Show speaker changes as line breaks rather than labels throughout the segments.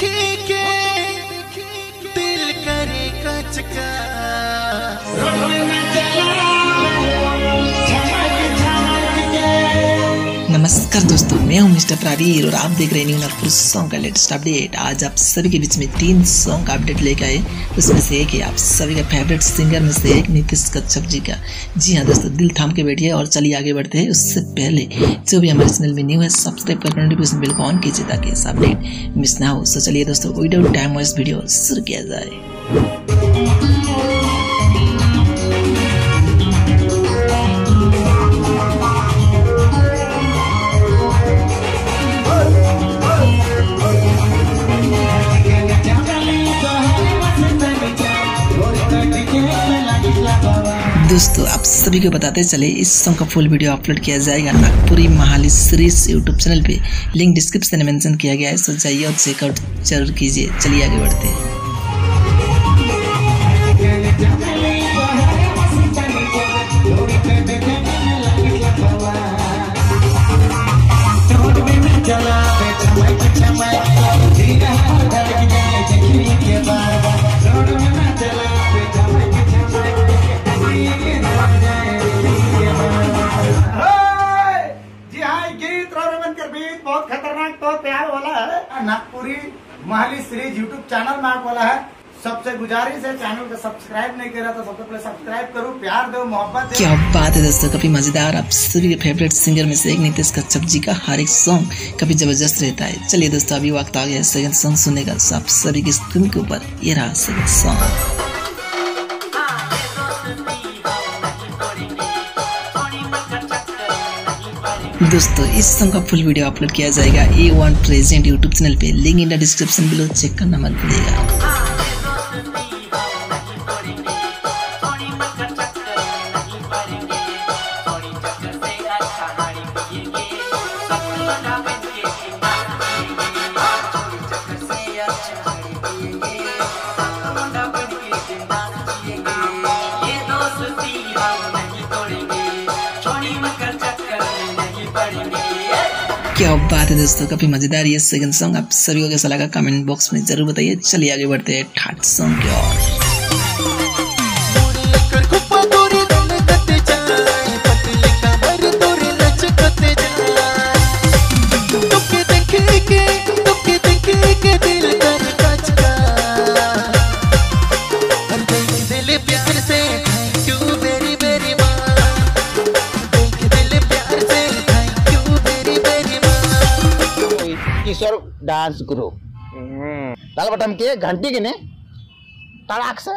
देखे के दिल करे कचका। नमस्कार दोस्तों, मैं हूँ मिस्टर प्रावीर और आप देख रहे हैं न्यू नागपुर सॉन्ग का लेटेस्ट अपडेट आज आप सभी के बीच में तीन सॉन्ग का अपडेट लेकर आए। उसमें से एक है, आप सभी का फेवरेट सिंगर में से एक, नीतीश कच्छप जी का। जी हाँ दोस्तों, दिल थाम के बैठिए और चलिए आगे बढ़ते हैं। उससे पहले, जो भी हमारे चैनल में न्यू है सब्सक्राइब कर नोटिफिकेशन बिल को ऑन कीजिए ताकि अपडेट मिस ना हो। सो चलिए दोस्तों विदाउट टाइम वाइज वीडियो शुरू किया जाए। दोस्तों, आप सभी को बताते चले, इस सॉन्ग का फुल वीडियो अपलोड किया जाएगा Nagpuri Mahali series YouTube channel पे। लिंक डिस्क्रिप्शन में मेंशन किया गया है सो जाइए और चेकआउट ज़रूर कीजिए। चलिए आगे बढ़ते हैं।
जी Nagpuri Mahali series YouTube channel में आप वाला है। सबसे गुजारिश है, चैनल को सब्सक्राइब नहीं करा तो सबसे पहले सब्सक्राइब करो, प्यार दो, मोहब्बत
क्या बात है दोस्तों कभी मज़ेदार, आप सभी फेवरेट सिंगर में से एक नीतीश कच्छप जी का हर एक सॉन्ग कभी ज़बरदस्त रहता है। चलिए दोस्तों, अभी वक्त आ गया सेकंड सॉन्ग सुनने का। सब आप सभी की स्क्रीन के ऊपर ये रहा सेकंड सॉन्ग दोस्तों, इस सॉन्ग का फुल वीडियो अपलोड किया जाएगा A one present YouTube channel पे। Link in the description below check करना मत भूलिएगा। क्या बात है दोस्तों, काफ़ी मज़ेदार ये सेकंड सॉन्ग आप सभी को कैसा लगा? कमेंट बॉक्स में ज़रूर बताइए। चलिए आगे बढ़ते हैं थर्ड सॉन्ग की ओर।
किशोर डांस ग्रुप लाल बटन के घंटी के ने तड़ाक से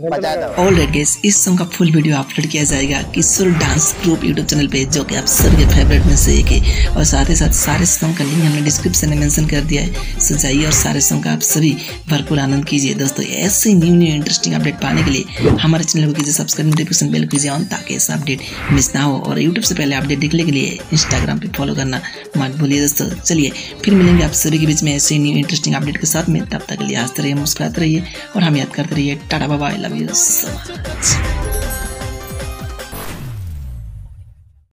बजा दो।
ऑल राइट इस सॉन्ग का फुल वीडियो अपलोड किया जाएगा Kishore dance group YouTube channel पे, जो कि आप सभी के फेवरेट में से एक है। और साथ ही साथ सारे सॉन्ग का लिंक हमने डिस्क्रिप्शन में मेंशन कर दिया है। सो जाइए और सारे सॉन्ग का आप सभी भरपूर आनंद कीजिए। दोस्तों, ऐसे न्यू न्यू इंटरेस्टिंग अपडेट पाने के लिए हमारे चैनल को कीजिए सब्सक्राइब नोटिफिकेशन बेल कीजिए ऑन ताकि ऐसा अपडेट मिस ना हो। और यूट्यूब से पहले अपडेट देखने के लिए इंस्टाग्राम पे फॉलो करना मत भूलिए दोस्तों। चलिए, फिर मिलेंगे आप सभी के बीच में ऐसे न्यू इंटरेस्टिंग अपडेट के साथ में। तब तक के लिए हँसते रहिए, मुस्कुराते रहिए और हम याद करते रहिए। टाटा बाबा I love you so much